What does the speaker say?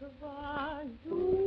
Goodbye.